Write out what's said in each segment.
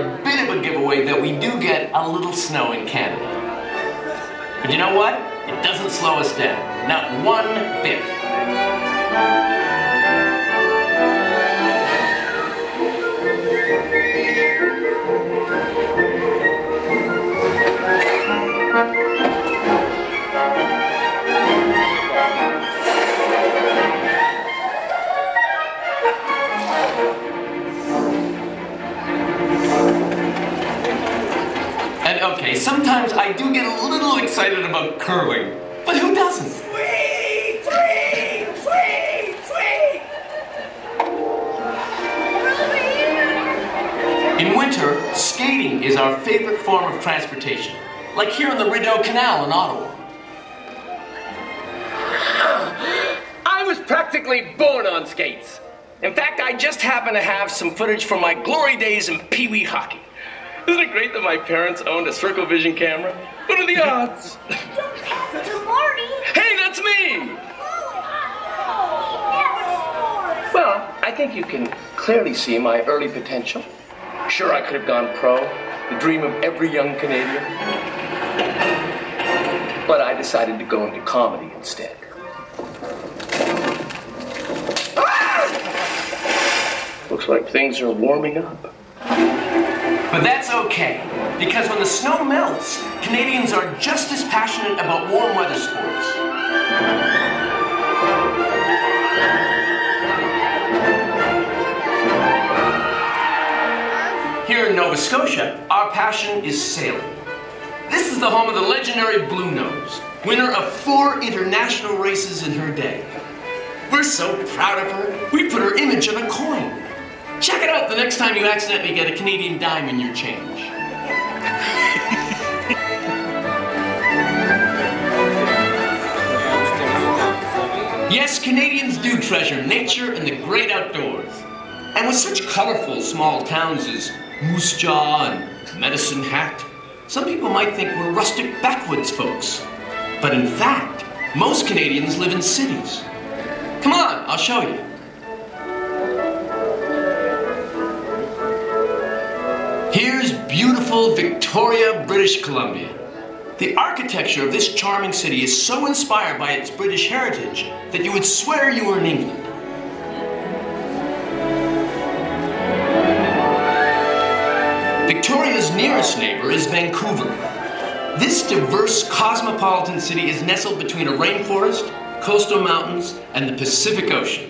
a bit of a giveaway that we do get a little snow in Canada. But you know what? It doesn't slow us down. Not one bit. Okay, sometimes I do get a little excited about curling, but who doesn't? Sweet, sweet, sweet, sweet. In winter, skating is our favorite form of transportation, like here in the Rideau Canal in Ottawa. I was practically born on skates. In fact, I just happen to have some footage from my glory days in Pee Wee hockey. Isn't it great that my parents owned a Circle Vision camera? What are the odds? To Marty. hey, that's me! Well, I think you can clearly see my early potential. Sure, I could have gone pro, the dream of every young Canadian. But I decided to go into comedy instead. Ah! Looks like things are warming up. But that's okay, because when the snow melts, Canadians are just as passionate about warm weather sports. Here in Nova Scotia, our passion is sailing. This is the home of the legendary Bluenose, winner of four international races in her day. We're so proud of her, we put her image on a coin. Check it out the next time you accidentally get a Canadian dime in your change. Yes, Canadians do treasure nature and the great outdoors. And with such colorful small towns as Moose Jaw and Medicine Hat, some people might think we're rustic backwoods folks. But in fact, most Canadians live in cities. Come on, I'll show you. Beautiful Victoria, British Columbia. The architecture of this charming city is so inspired by its British heritage that you would swear you were in England. Victoria's nearest neighbor is Vancouver. This diverse cosmopolitan city is nestled between a rainforest, coastal mountains, and the Pacific Ocean.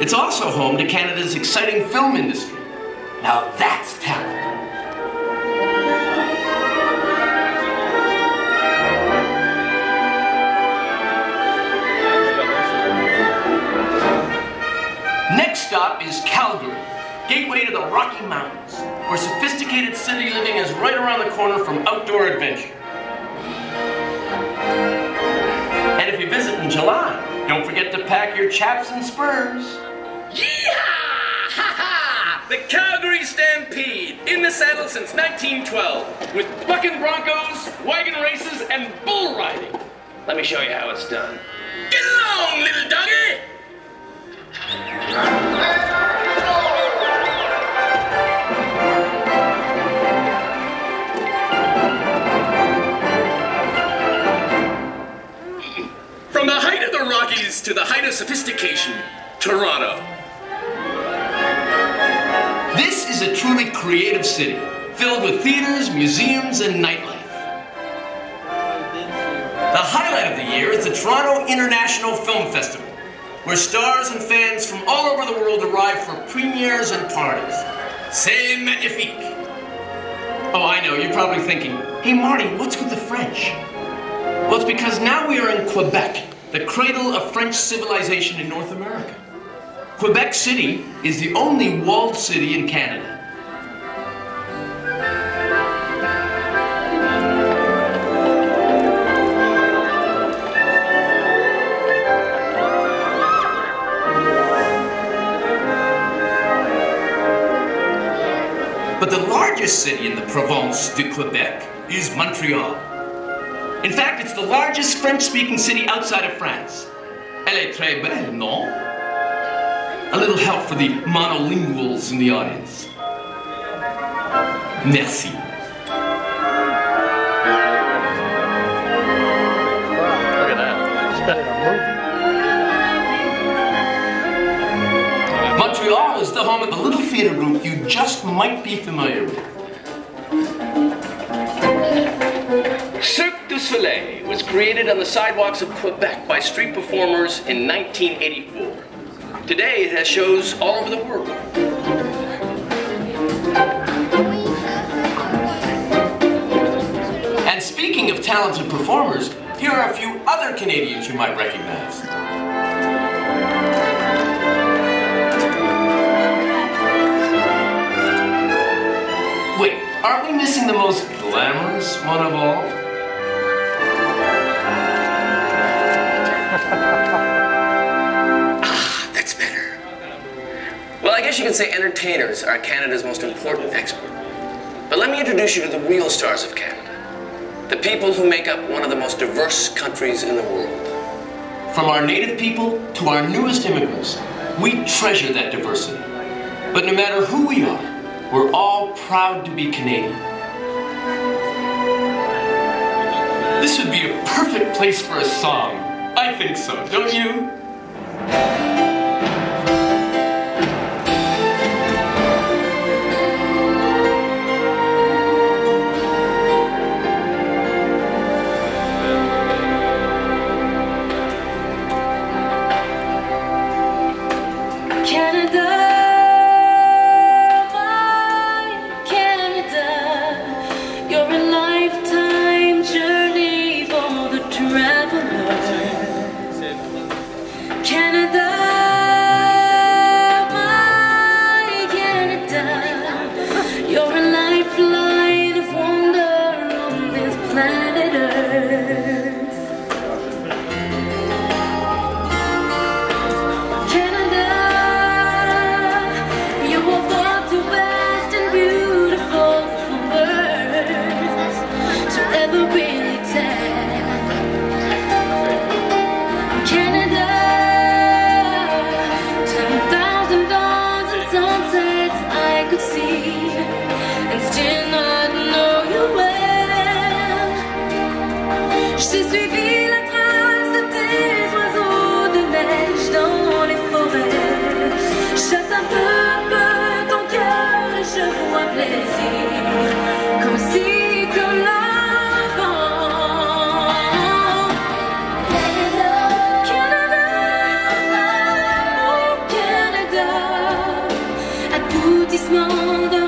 It's also home to Canada's exciting film industry. Now that's talent. Is Calgary, gateway to the Rocky Mountains, where sophisticated city living is right around the corner from outdoor adventure. And if you visit in July, don't forget to pack your chaps and spurs. Yeehaw! Ha ha! The Calgary Stampede, in the saddle since 1912, with bucking broncos, wagon races, and bull riding. Let me show you how it's done. Get along, little doggy! Sophistication, Toronto. This is a truly creative city, filled with theaters, museums, and nightlife. The highlight of the year is the Toronto International Film Festival, where stars and fans from all over the world arrive for premieres and parties. C'est magnifique! Oh, I know, you're probably thinking, hey Marty, what's with the French? Well, it's because now we are in Quebec, the cradle of French civilization in North America. Quebec City is the only walled city in Canada. But the largest city in the province de Quebec is Montreal. In fact, it's the largest French-speaking city outside of France. Elle est très belle, non? A little help for the monolinguals in the audience. Merci. Look at that. Montreal is the home of the little theater group you just might be familiar with. Soleil was created on the sidewalks of Quebec by street performers in 1984. Today it has shows all over the world. And speaking of talented performers, here are a few other Canadians you might recognize. Wait, aren't we missing the most glamorous one of all? Guess you can say entertainers are Canada's most important export. But let me introduce you to the real stars of Canada. The people who make up one of the most diverse countries in the world. From our native people to our newest immigrants, we treasure that diversity. But no matter who we are, we're all proud to be Canadian. This would be a perfect place for a song. I think so, don't you? Canada, aboutissement de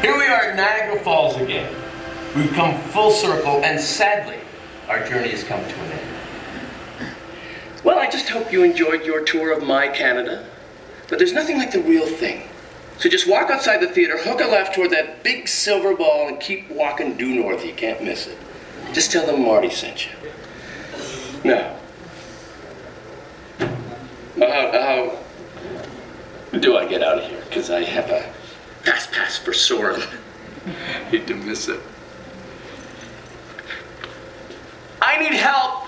Here we are at Niagara Falls again. We've come full circle, and sadly, our journey has come to an end. Well, I just hope you enjoyed your tour of my Canada. But there's nothing like the real thing. So just walk outside the theater, hook a left toward that big silver ball, and keep walking due north. You can't miss it. Just tell them Marty sent you. Now, How, how do I get out of here? Because I have a pass for Soarin'. Hate to miss it. I need help.